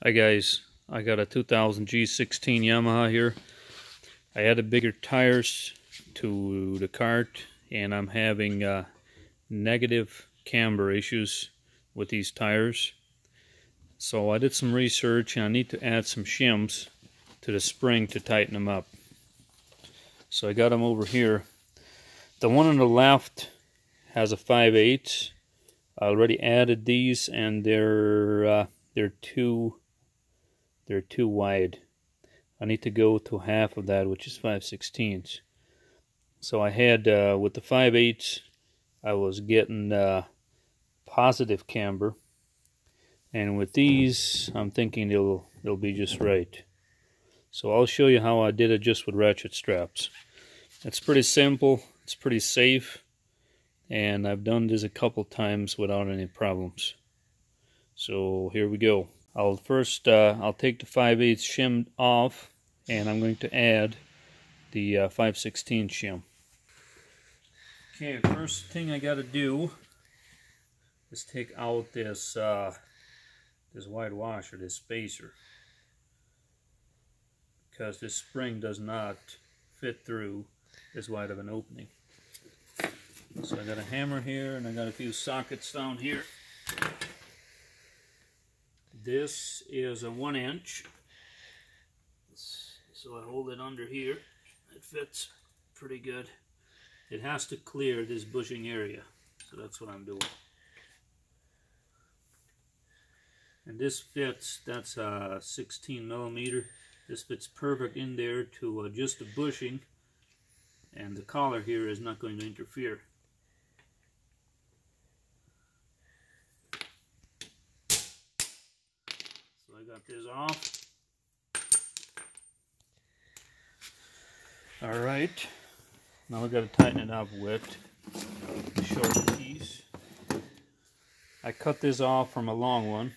Hi guys, I got a 2000 G16 Yamaha here. I added bigger tires to the cart and I'm having uh, negative camber issues with these tires. So I did some research and I need to add some shims to the spring to tighten them up. So I got them over here. The one on the left has a 5 8 I already added these and they're uh, they're too they're too wide. I need to go to half of that, which is 5 16ths. So I had, uh, with the 5 8 I was getting uh, positive camber. And with these, I'm thinking they'll, they'll be just right. So I'll show you how I did it just with ratchet straps. It's pretty simple. It's pretty safe and I've done this a couple times without any problems so here we go I'll first uh, I'll take the 5 8 shim off and I'm going to add the uh, 5 16 shim. Okay first thing I got to do is take out this uh, this wide washer this spacer. Because this spring does not fit through this wide of an opening. So I got a hammer here and I got a few sockets down here. This is a one inch. So I hold it under here. It fits pretty good. It has to clear this bushing area. So that's what I'm doing. And this fits, that's a 16 millimeter. This fits perfect in there to just the bushing and the collar here is not going to interfere. Got this off. All right, now we got to tighten it up with the short piece. I cut this off from a long one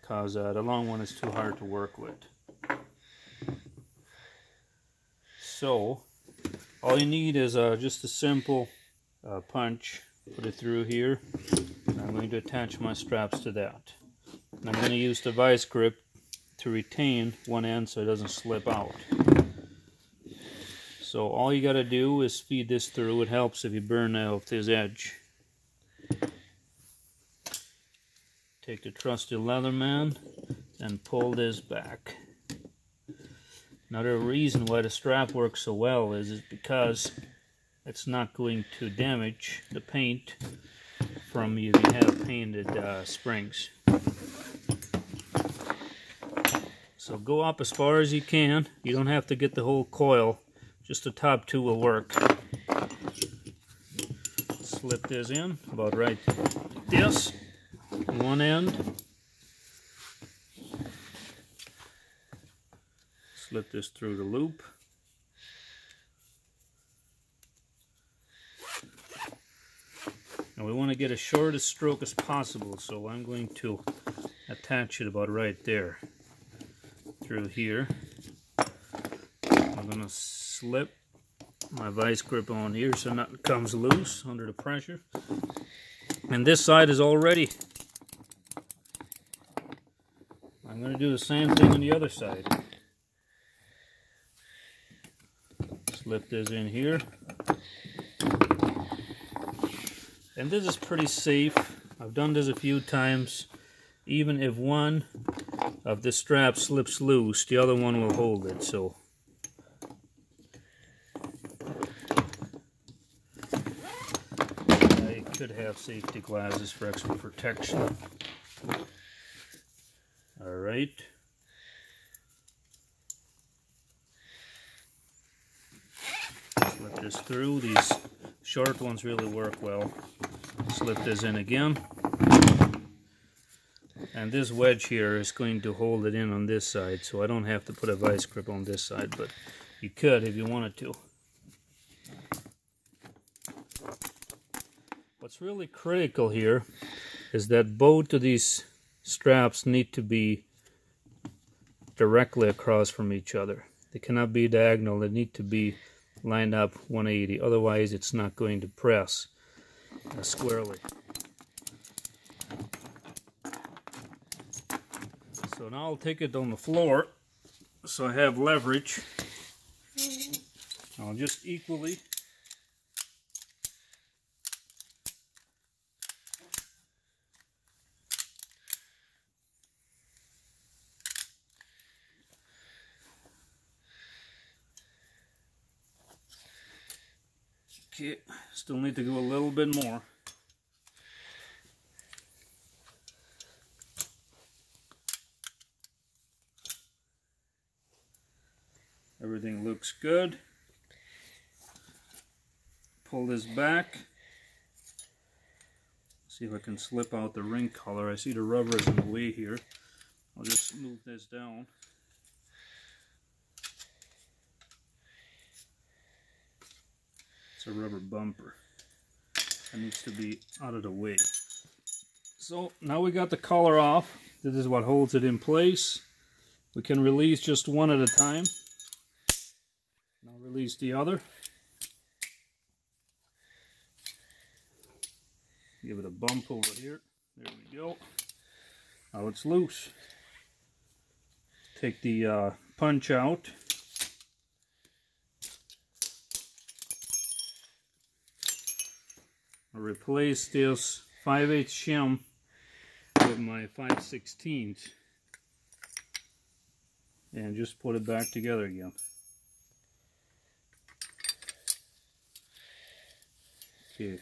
because uh, the long one is too hard to work with. So, all you need is uh, just a simple uh, punch. Put it through here. I'm going to attach my straps to that. I'm going to use the vice grip to retain one end so it doesn't slip out. So all you got to do is feed this through. It helps if you burn off this edge. Take the trusty Leatherman and pull this back. Another reason why the strap works so well is, is because it's not going to damage the paint from if you have painted uh, springs. So go up as far as you can. You don't have to get the whole coil. Just the top two will work. Slip this in about right this one end. Slip this through the loop. Now we want to get as short a stroke as possible, so I'm going to attach it about right there through here. I'm going to slip my vice grip on here so nothing comes loose under the pressure. And this side is all ready. I'm going to do the same thing on the other side. Slip this in here. And this is pretty safe. I've done this a few times. Even if one of the strap slips loose, the other one will hold it. So I could have safety glasses for extra protection. All right. Slip this through. These short ones really work well. Slip this in again. And this wedge here is going to hold it in on this side, so I don't have to put a vice grip on this side, but you could if you wanted to. What's really critical here is that both of these straps need to be directly across from each other. They cannot be diagonal, they need to be lined up 180, otherwise it's not going to press uh, squarely. So now I'll take it on the floor so I have leverage. I'll just equally Okay, still need to go a little bit more. Everything looks good. Pull this back. See if I can slip out the ring color. I see the rubber is in the way here. I'll just move this down. It's a rubber bumper. That needs to be out of the way. So now we got the collar off. This is what holds it in place. We can release just one at a time. Release the other. Give it a bump over here. There we go. Now it's loose. Take the uh, punch out. I replace this 5 8 shim with my 5 16 and just put it back together again. Okay,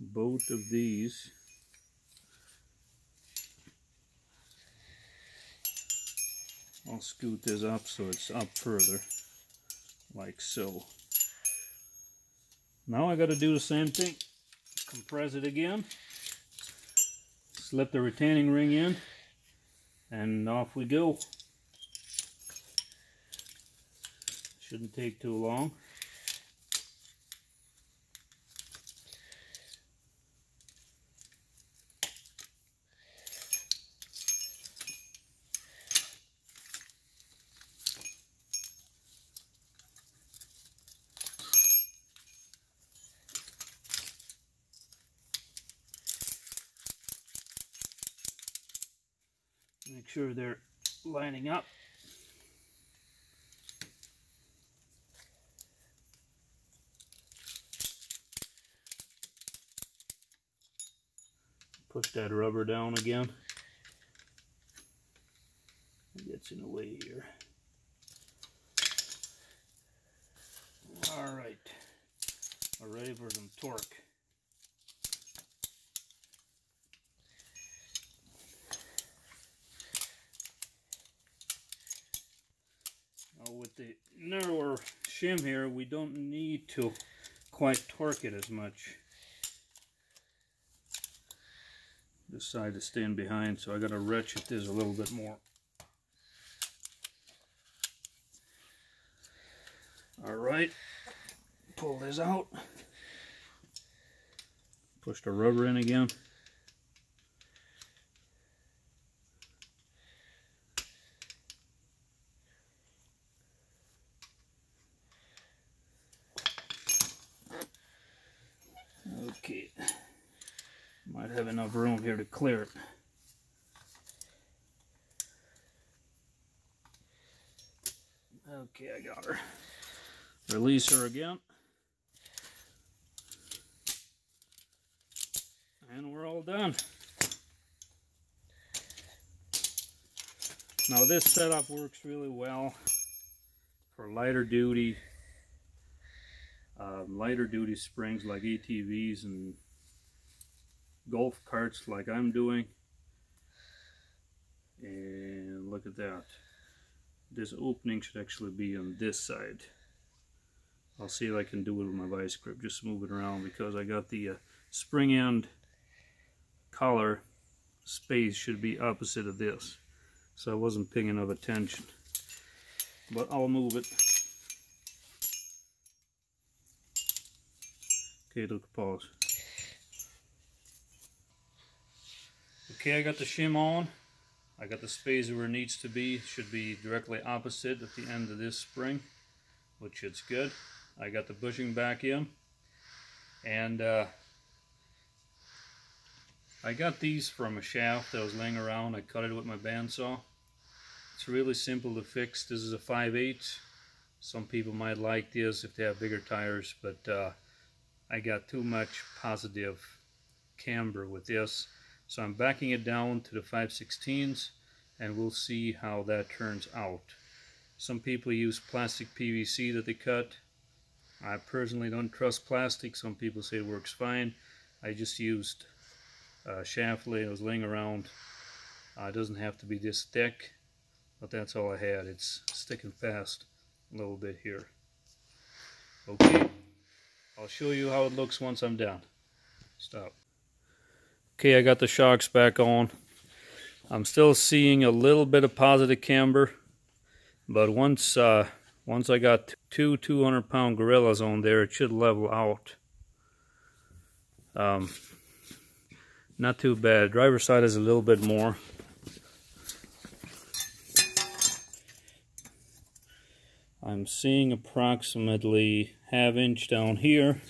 both of these I'll scoot this up so it's up further like so. Now I got to do the same thing. Compress it again. Slip the retaining ring in. And off we go. Shouldn't take too long. Sure they're lining up. Push that rubber down again. It gets in the way here. All right, we're ready for some torque. Now with the narrower shim here, we don't need to quite torque it as much. This side is staying behind, so I gotta ratchet this a little bit more. All right, pull this out. Push the rubber in again. Okay, might have enough room here to clear it. Okay, I got her. Release her again. And we're all done. Now this setup works really well for lighter duty um, lighter duty springs like ATVs and golf carts like I'm doing. And look at that. This opening should actually be on this side. I'll see if I can do it with my vice grip. Just move it around because I got the uh, spring end collar space should be opposite of this. So I wasn't paying enough attention. But I'll move it. Okay, look, pause. Okay, I got the shim on. I got the space where it needs to be. Should be directly opposite at the end of this spring, which it's good. I got the bushing back in. And uh, I got these from a shaft that was laying around. I cut it with my bandsaw. It's really simple to fix. This is a 5 8 Some people might like this if they have bigger tires, but uh, I got too much positive camber with this. So I'm backing it down to the 5 16s and we'll see how that turns out. Some people use plastic PVC that they cut. I personally don't trust plastic. Some people say it works fine. I just used uh, shaft lay. I was laying around. Uh, it doesn't have to be this thick, but that's all I had. It's sticking fast a little bit here. Okay, I'll show you how it looks once I'm done. Stop. Okay, I got the shocks back on. I'm still seeing a little bit of positive camber, but once uh, once I got two 200 pound gorillas on there, it should level out. Um, not too bad. Driver side is a little bit more. I'm seeing approximately half inch down here.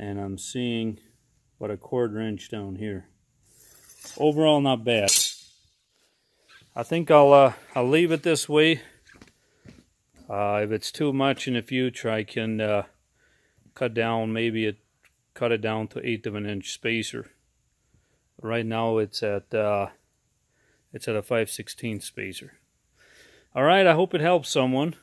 And I'm seeing about a quarter inch down here. Overall, not bad. I think I'll uh, I'll leave it this way. Uh, if it's too much in the future, I can uh, cut down, maybe it, cut it down to eighth of an inch spacer. Right now it's at uh, it's at a 5 16 spacer. All right, I hope it helps someone.